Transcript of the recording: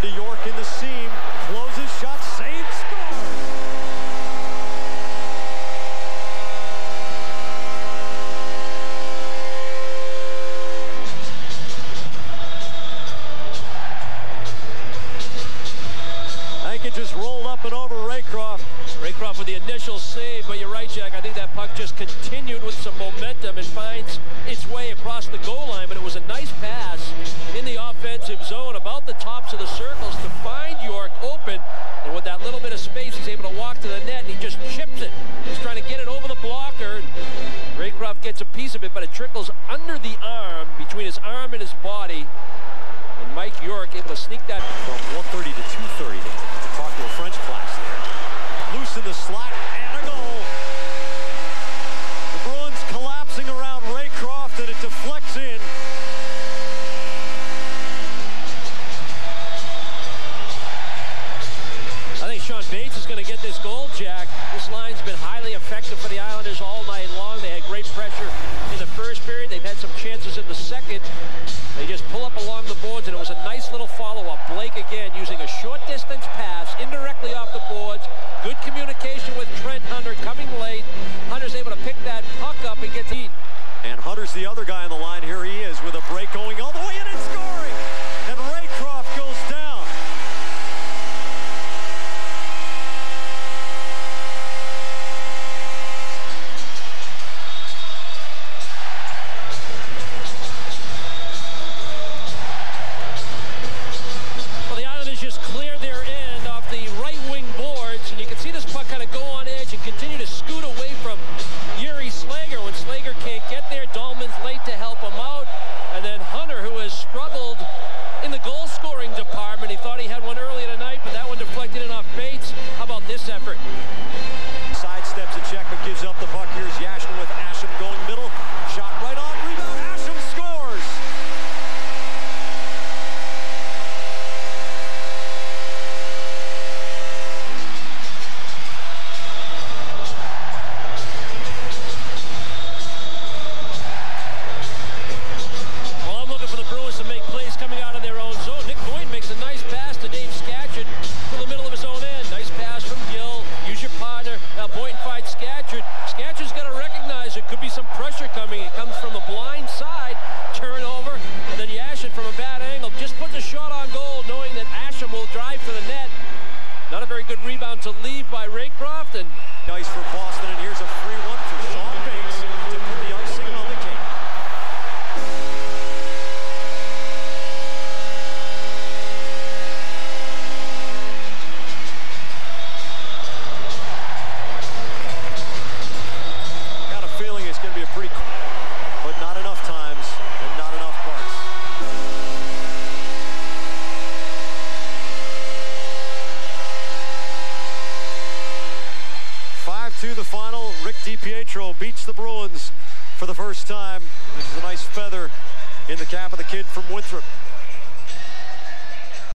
To York in the seam. Closes, shot, saved, scores! It just rolled up and over Raycroft. Raycroft with the initial save, but you're right, Jack. I think that puck just continued with some momentum and finds find York open. And with that little bit of space, he's able to walk to the net and he just chips it. He's trying to get it over the blocker. Raycroft gets a piece of it, but it trickles under the arm, between his arm and his body. And Mike York able to sneak that From 130 to 230 to, talk to a French class there. Loose in the slot and a goal. Is going to get this goal, Jack. This line's been highly effective for the Islanders all night long. They had great pressure in the first period. They've had some chances in the second. They just pull up along the boards, and it was a nice little follow-up. Blake again using a short distance pass indirectly off the boards. Good communication with Trent Hunter coming late. Hunter's able to pick that puck up and get to eat. And Hunter's the other guy on the line. Here he is with a break going continue to scoot away from Jiri Slegr. When Slager can't get there, Dahlman's late to help him out. And then Hunter, who has struggled in the goal scoring department. He thought he had one earlier tonight, but that one deflected in off Bates. How about this effort? Sidesteps a check, but gives up the puck. Here's Yashin with Asham going could be some pressure coming. It comes from the blind side. Turnover. And then Yashin from a bad angle just puts a shot on goal knowing that Asham will drive for the net. Not a very good rebound to leave by Raycroft. And Nice for Boston, and here's final. Rick DiPietro beats the Bruins for the first time. This is a nice feather in the cap of the kid from Winthrop.